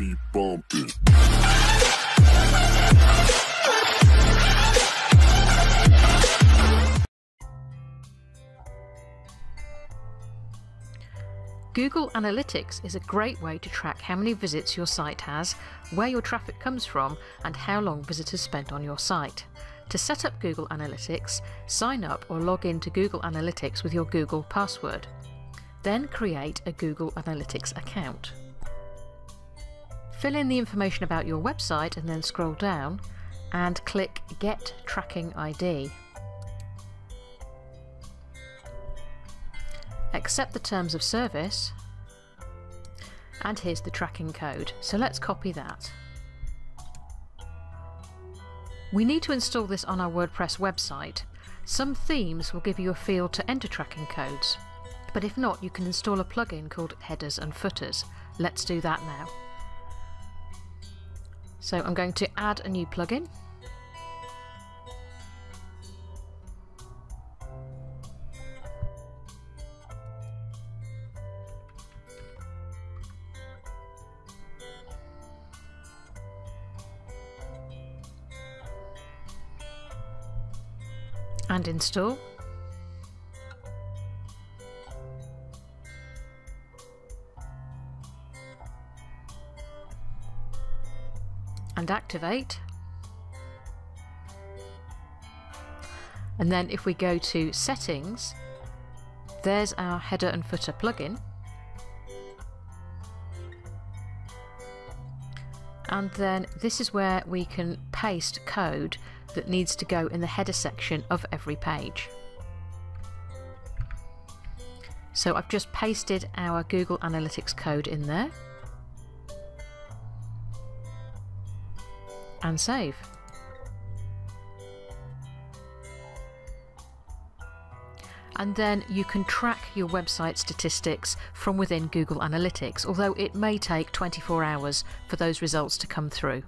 be bumping. Google Analytics is a great way to track how many visits your site has, where your traffic comes from, and how long visitors spent on your site. To set up Google Analytics, sign up or log in to Google Analytics with your Google password. Then create a Google Analytics account. Fill in the information about your website and then scroll down and click Get Tracking ID. Accept the terms of service and here's the tracking code. So let's copy that. We need to install this on our WordPress website. Some themes will give you a field to enter tracking codes, but if not, you can install a plugin called Headers and Footers. Let's do that now. So I'm going to add a new plugin. and install. And activate. And then if we go to settings, there's our header and footer plugin. And then this is where we can paste code that needs to go in the header section of every page. So I've just pasted our Google Analytics code in there and save. and then you can track your website statistics from within Google Analytics, although it may take 24 hours for those results to come through.